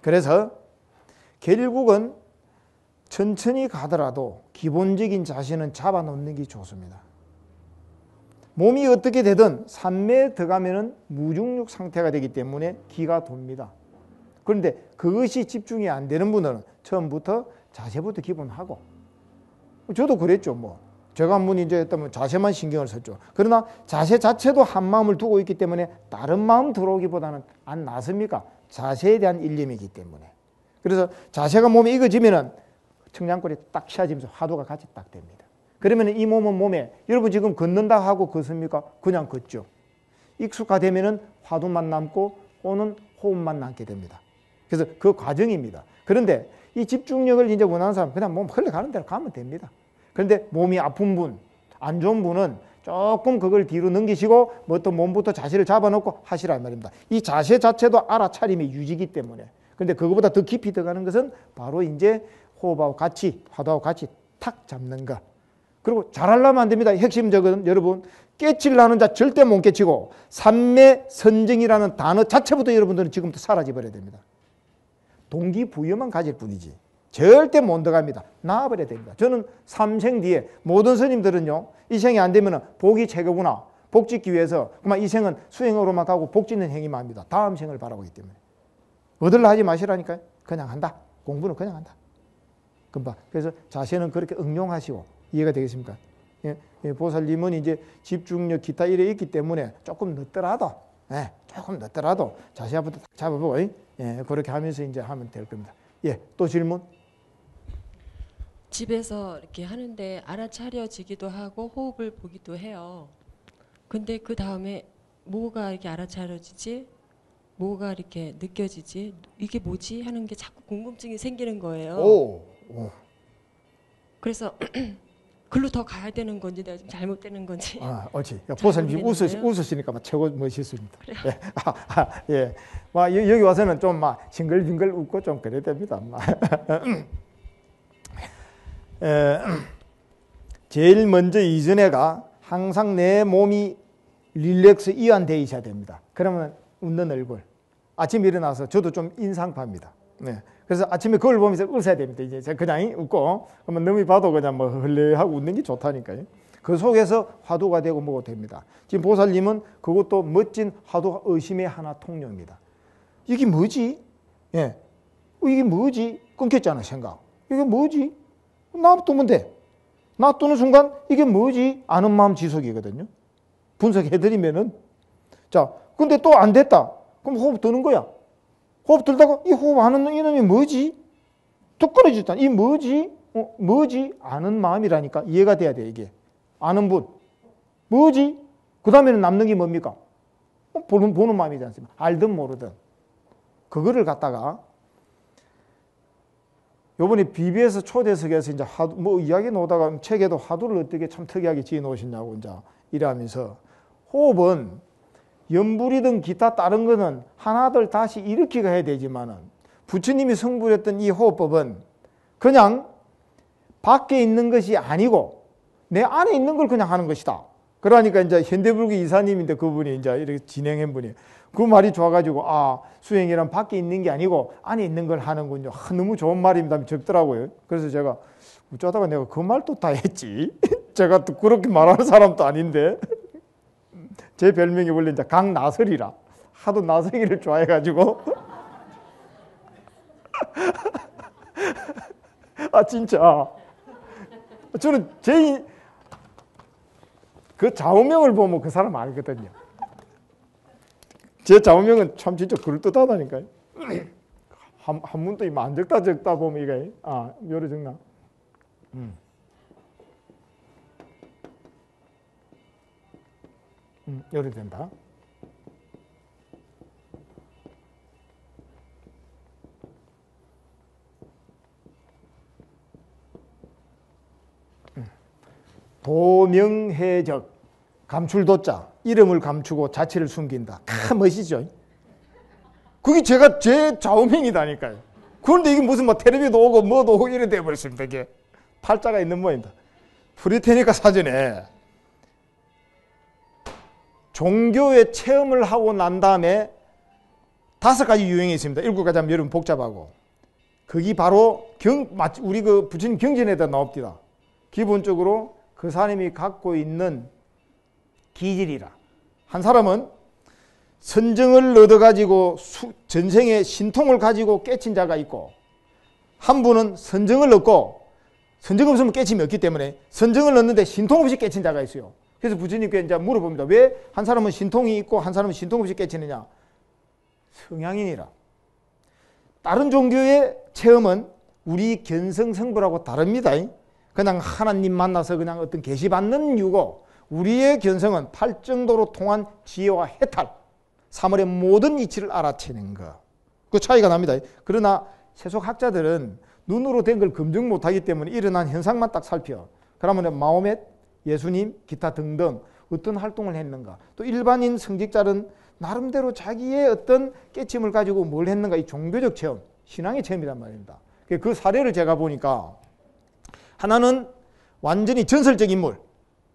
그래서 결국은 천천히 가더라도 기본적인 자세는 잡아놓는 게 좋습니다. 몸이 어떻게 되든 산매에 들어가면 무중력 상태가 되기 때문에 기가 돕니다. 그런데 그것이 집중이 안 되는 분들은 처음부터 자세부터 기본하고 저도 그랬죠 뭐 제가 이제 했다면 자세만 신경을 썼죠. 그러나 자세 자체도 한 마음을 두고 있기 때문에 다른 마음 들어오기보다는 안 낫습니까? 자세에 대한 일념이기 때문에. 그래서 자세가 몸에 익어지면은 청량골이 딱 쉬어지면서 화두가 같이 딱 됩니다. 그러면 이 몸은 몸에 여러분 지금 걷는다 하고 걷습니까? 그냥 걷죠. 익숙화되면은 화두만 남고 오는 호흡만 남게 됩니다. 그래서 그 과정입니다. 그런데 이 집중력을 이제 원하는 사람 그냥 몸 흘러가는 대로 가면 됩니다. 그런데 몸이 아픈 분, 안 좋은 분은 조금 그걸 뒤로 넘기시고 뭐또 몸부터 자세를 잡아놓고 하시라 말입니다. 이 자세 자체도 알아차림의 유지기 때문에. 근데 그거보다 더 깊이 들어가는 것은 바로 이제 호흡하고 같이 화두하고 같이 탁 잡는 것. 그리고 잘하려면 안 됩니다. 핵심적은 여러분 깨치려는 자 절대 못 깨치고 삼매 선정이라는 단어 자체부터 여러분들은 지금부터 사라져 버려야 됩니다. 동기부여만 가질 뿐이지. 절대 못 들어갑니다. 나와버려야 됩니다. 저는 삼생 뒤에 모든 스님들은요, 이 생이 안 되면 복이 최고구나. 복 짓기 위해서 그만 이 생은 수행으로만 가고 복 짓는 행위만 합니다. 다음 생을 바라보기 때문에. 얻을라 하지 마시라니까요. 그냥 한다. 공부는 그냥 한다. 금방. 그래서 자세는 그렇게 응용하시고 이해가 되겠습니까? 예, 예, 보살님은 이제 집중력 기타 일에 있기 때문에 조금 늦더라도 예, 조금 늦더라도 자세부터 잡아보고 예, 그렇게 하면서 이제 하면 될 겁니다. 예, 또 질문? 집에서 이렇게 하는데 알아차려지기도 하고 호흡을 보기도 해요. 근데 그 다음에 뭐가 이렇게 알아차려지지? 뭐가 이렇게 느껴지지? 이게 뭐지? 하는 게 자꾸 궁금증이 생기는 거예요. 오. 오. 그래서 *clears throat* 글로 더 가야 되는 건지 내가 좀 잘못되는 건지. 아, 옳지. 보사님 *laughs* 웃으, 웃으시니까 막 최고 멋있습니다. 예. *laughs* 아, 아, 예. 막 여기 와서는 좀 막 싱글빙글 웃고 좀 그래야 됩니다. *laughs* 에, 제일 먼저 이전에가 항상 내 몸이 릴렉스 이완되어 있어야 됩니다. 그러면 웃는 얼굴. 아침에 일어나서 저도 좀 인상파입니다. 네. 그래서 아침에 그걸 보면서 웃어야 됩니다. 이제 그냥 웃고 그러면 너무 봐도 그냥 뭐 흘레하고 웃는 게 좋다니까요. 그 속에서 화두가 되고 뭐가 됩니다. 지금 보살님은 그것도 멋진 화두 의심의 하나 통로입니다. 이게 뭐지? 예. 이게 뭐지? 끊겼잖아, 생각. 이게 뭐지? 놔두면 돼. 놔두는 순간 이게 뭐지? 아는 마음 지속이거든요. 분석해드리면은. 자, 근데 또 안 됐다. 그럼 호흡 드는 거야. 호흡 들다가 이 호흡 하는 이놈이 뭐지? 툭 끊어졌다. 이 뭐지? 어, 뭐지? 아는 마음이라니까 이해가 돼야 돼, 이게. 아는 분. 뭐지? 그 다음에는 남는 게 뭡니까? 어, 보는, 보는 마음이지 않습니까? 알든 모르든. 그거를 갖다가 요번에 BBS 초대석에서 이제 하도, 뭐 이야기 나오다가 책에도 화두를 어떻게 참 특이하게 지어 놓으셨냐고 이제 이러면서 호흡은 염불이든 기타 다른 거는 하나들 다시 일으키가 해야 되지만은 부처님이 성불했던 이 호흡법은 그냥 밖에 있는 것이 아니고 내 안에 있는 걸 그냥 하는 것이다. 그러니까 이제 현대불교 이사님인데 그분이 이제 이렇게 진행한 분이 그 말이 좋아가지고 아 수행이란 밖에 있는 게 아니고 안에 있는 걸 하는군요. 아, 너무 좋은 말입니다. 적더라고요. 그래서 제가 어쩌다가 내가 그 말도 다 했지. *laughs* 제가 또 그렇게 말하는 사람도 아닌데 *laughs* 제 별명이 원래 이제 강나설이라 하도 나설이를 좋아해가지고 *laughs* 아 진짜 저는 제 그 좌우명을 보면 그 사람 알거든요. 제 좌우명은 참 진짜 그럴듯하다니까요. 한, 한 문도 안 적다 적다 보면 이게 아 요래 적나. 음. 음, 요래 된다. 도명해적 감출도자 이름을 감추고 자체를 숨긴다. 다 멋이죠. 그게 제가 제 좌우명이다니까요. 그런데 이게 무슨 뭐 텔레비도 오고 뭐도 오고 이래 돼버렸습니다. 이게 팔자가 있는 모양이다. 프리테니까 사전에 종교의 체험을 하고 난 다음에 다섯 가지 유형이 있습니다. 일곱 가지 하면 여러분 복잡하고. 그게 바로 경, 우리 그 부처님 경전에다 나옵니다. 기본적으로 그 사람이 갖고 있는 기질이라. 한 사람은 선정을 얻어가지고 전생에 신통을 가지고 깨친 자가 있고, 한 분은 선정을 얻고, 선정 없으면 깨침이 없기 때문에 선정을 얻는데 신통 없이 깨친 자가 있어요. 그래서 부처님께 이제 물어봅니다. 왜 한 사람은 신통이 있고 한 사람은 신통 없이 깨치느냐? 성향이니라. 다른 종교의 체험은 우리 견성성불하고 다릅니다. 그냥 하나님 만나서 그냥 어떤 계시 받는 이유고 우리의 견성은 팔정도로 통한 지혜와 해탈, 3월의 모든 이치를 알아채는 것. 그 차이가 납니다. 그러나 세속학자들은 눈으로 된 걸 검증 못하기 때문에 일어난 현상만 딱 살펴. 그러면 마호멧, 예수님, 기타 등등 어떤 활동을 했는가. 또 일반인 성직자는 나름대로 자기의 어떤 깨침을 가지고 뭘 했는가. 이 종교적 체험, 신앙의 체험이란 말입니다. 그 사례를 제가 보니까 하나는 완전히 전설적 인물.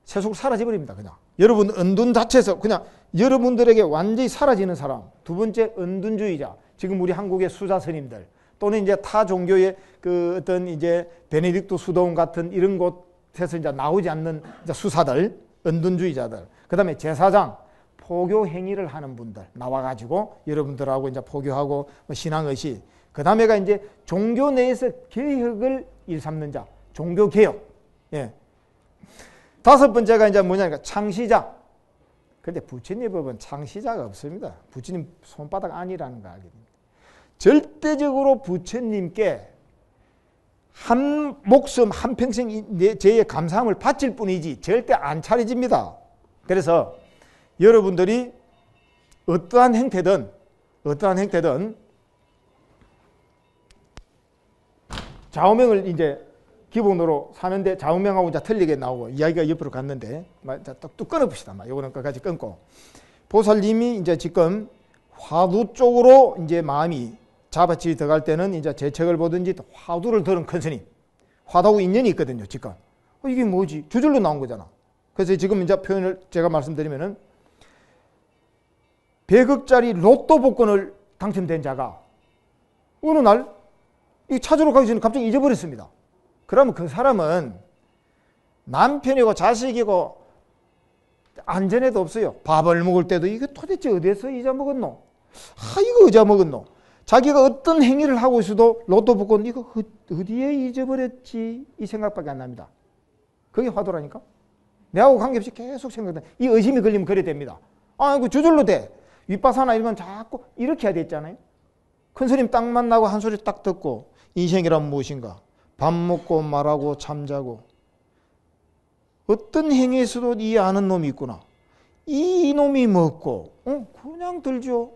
세속 사라져버립니다. 그냥. 여러분 은둔 자체에서 그냥 여러분들에게 완전히 사라지는 사람. 두 번째 은둔주의자. 지금 우리 한국의 수자 스님들 또는 이제 타 종교의 그 어떤 이제 베네딕토 수도원 같은 이런 곳에서 이제 나오지 않는 이제 수사들, 은둔주의자들. 그 다음에 제사장, 포교 행위를 하는 분들 나와 가지고 여러분들하고 이제 포교하고 뭐 신앙 의식. 그 다음에가 이제 종교 내에서 개혁을 일삼는 자. 종교 개혁. 예. 다섯 번째가 이제 뭐냐니까 창시자. 근데 부처님 법은 창시자가 없습니다. 부처님 손바닥 아니라는 거 알게 됩니다. 절대적으로 부처님께 한 목숨 한 평생 제의 감사함을 바칠 뿐이지 절대 안 차려집니다. 그래서 여러분들이 어떠한 형태든 어떠한 형태든 좌우명을 이제 기본으로 사는데 좌우명하고 이제 틀리게 나오고 이야기가 옆으로 갔는데 뚝 끊어봅시다. 요거는 끝까지 끊고 보살님이 이제 지금 화두 쪽으로 이제 마음이 자바치 들어갈 때는 이제 제 책을 보든지 화두를 들은 큰 스님 화두하고 인연이 있거든요. 지금 어, 이게 뭐지? 주절로 나온 거잖아. 그래서 지금 이제 표현을 제가 말씀드리면은 100억짜리 로또 복권을 당첨된 자가 어느 날 이 찾으러 가기 전에 갑자기 잊어버렸습니다. 그러면 그 사람은 남편이고 자식이고 안전에도 없어요. 밥을 먹을 때도 이게 도대체 어디서 잊어먹었노? 아, 이거 잊어먹었노? 자기가 어떤 행위를 하고 있어도 로또 복권 이거 어디에 잊어버렸지? 이 생각밖에 안 납니다. 그게 화두라니까? 내하고 관계없이 계속 생각돼. 이 의심이 걸리면 그래 됩니다. 아, 이거 저절로 돼. 윗바사나 이러면 자꾸 이렇게 해야 됐잖아요. 큰 스님 딱 만나고 한 소리 딱 듣고 인생이란 무엇인가? 밥 먹고 말하고 잠자고 어떤 행위에서도 이 아는 놈이 있구나. 이 놈이 먹고 어? 그냥 들죠.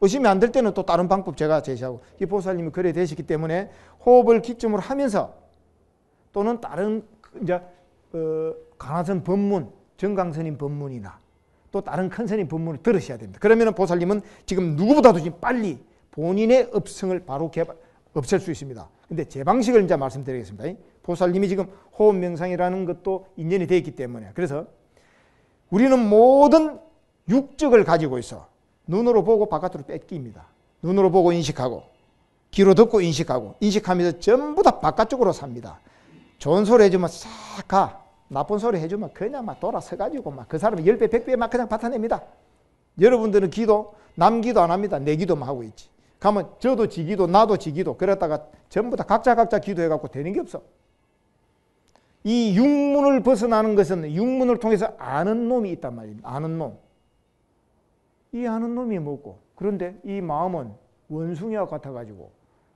의심이 안 될 때는 또 다른 방법 제가 제시하고 이 보살님이 그래 되시기 때문에 호흡을 기점으로 하면서 또는 다른 이제 어, 강화선 법문, 정강스님 법문이나 또 다른 큰 스님 법문을 들으셔야 됩니다. 그러면 보살님은 지금 누구보다도 지금 빨리 본인의 업성을 바로 개발, 없앨 수 있습니다. 근데 제 방식을 이제 말씀드리겠습니다. 보살님이 지금 호흡 명상이라는 것도 인연이 되어 있기 때문에 그래서 우리는 모든 육적을 가지고 있어 눈으로 보고 바깥으로 뺏깁니다. 눈으로 보고 인식하고 귀로 듣고 인식하고 인식하면서 전부 다 바깥쪽으로 삽니다. 좋은 소리 해주면 싹 가. 나쁜 소리 해주면 그냥 막 돌아서가지고 막 그 사람이 10배, 100배 막 그냥 받아냅니다. 여러분들은 기도, 남 기도 안 합니다. 내 기도만 하고 있지. 가면 저도 지 기도, 나도 지 기도. 그랬다가 전부 다 각자 각자 기도해갖고 되는 게 없어. 이 육문을 벗어나는 것은 육문을 통해서 아는 놈이 있단 말입니다. 아는 놈. 이 아는 놈이 뭐고 그런데 이 마음은 원숭이와 같아가지고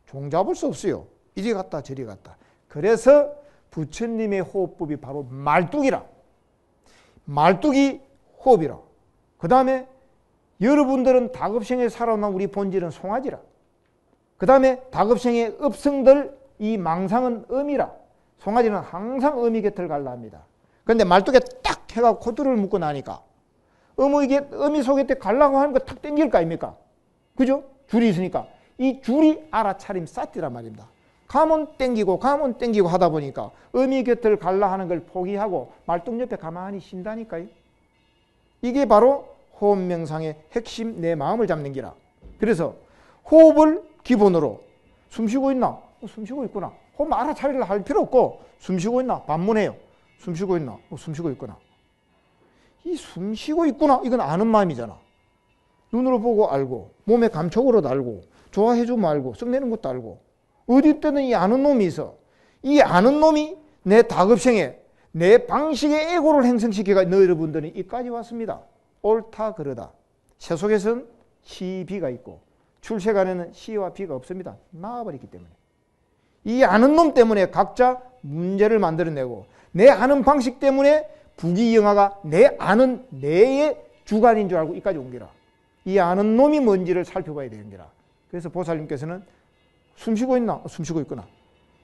종잡을 수 없어요. 이리 갔다 저리 갔다. 그래서 부처님의 호흡법이 바로 말뚝이라. 말뚝이 호흡이라. 그 다음에 여러분들은 다급생에 살아난 우리 본질은 송아지라. 그 다음에 다급생의 업성들 이 망상은 음이라. 송아지는 항상 음이 곁을 갈라 합니다. 그런데 말뚝에 딱 해가 코드를 묶고 나니까 음이, 곁, 음이 속에 때 갈라고 하는 거 탁 땡길 거 아닙니까? 그죠? 줄이 있으니까. 이 줄이 알아차림 쌌디란 말입니다. 가면 땡기고 가면 땡기고 하다 보니까 음이 곁을 갈라 하는 걸 포기하고 말뚝 옆에 가만히 쉰다니까요. 이게 바로 호흡 명상의 핵심 내 마음을 잡는 기라. 그래서 호흡을 기본으로 숨 쉬고 있나? 어, 숨 쉬고 있구나. 호흡 알아차리려 할 필요 없고 숨 쉬고 있나? 반문해요. 숨 쉬고 있나? 어, 숨 쉬고 있구나. 이 숨 쉬고 있구나. 이건 아는 마음이잖아. 눈으로 보고 알고 몸의 감촉으로도 알고 좋아해주면 알고 썩내는 것도 알고 어디 때는 이 아는 놈이 있어. 이 아는 놈이 내 다급생에 내 방식의 에고를 행성시키가 너 여러분들은 이까지 왔습니다. 옳다 그러다. 세 속에서는 시, 비가 있고 출세간에는 시와 비가 없습니다. 나와버렸기 때문에. 이 아는 놈 때문에 각자 문제를 만들어내고 내 아는 방식 때문에 부귀영화가 내 아는 내의 주관인 줄 알고 이까지 옮기라. 이 아는 놈이 뭔지를 살펴봐야 되는 거라. 그래서 보살님께서는 숨 쉬고 있나? 어, 숨 쉬고 있구나.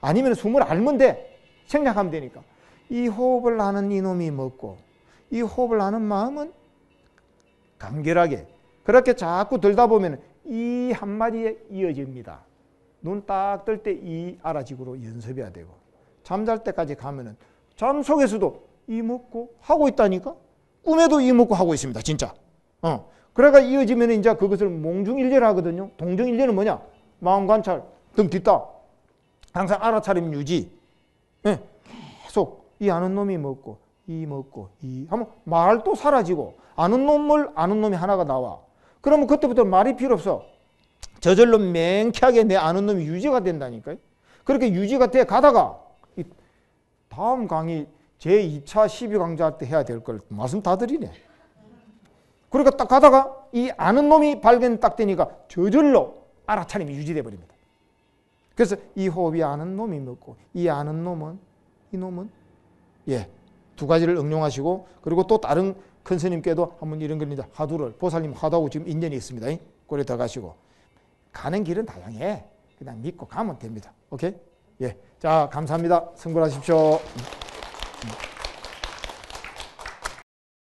아니면 숨을 알면 돼. 생략하면 되니까. 이 호흡을 하는 이놈이 먹고 이 호흡을 하는 마음은 간결하게 그렇게 자꾸 들다 보면 이 한마디에 이어집니다. 눈 딱 뜰 때 이 알아지고로 연습해야 되고 잠잘 때까지 가면은 잠 속에서도 이 먹고 하고 있다니까 꿈에도 이 먹고 하고 있습니다. 진짜. 어. 그래가 이어지면 이제 그것을 몽중일례를 하거든요. 동정일례는 뭐냐? 마음 관찰, 등 뒷다. 항상 알아차림 유지. 예. 계속 이 아는 놈이 먹고 이 먹고 이 하면 말도 사라지고 아는 놈을 아는 놈이 하나가 나와. 그러면 그때부터 말이 필요 없어. 저절로 맹쾌하게 내 아는 놈이 유지가 된다니까요. 그렇게 유지가 돼 가다가 다음 강의 제2차 12강좌 할때 해야 될 걸 말씀 다 드리네. 그러니까 딱 가다가 이 아는 놈이 발견 딱 되니까 저절로 알아차림이 유지돼 버립니다. 그래서 이 호흡이 아는 놈이 먹고 이 아는 놈은 이 놈은 예. 두 가지를 응용하시고 그리고 또 다른 큰 스님께도 한번 이런 겁니다. 하두를 보살님 하두하고 지금 인연이 있습니다. 꼬리 들어가시고 가는 길은 다양해. 그냥 믿고 가면 됩니다. 오케이? 예. 자, 감사합니다. 승부하십시오.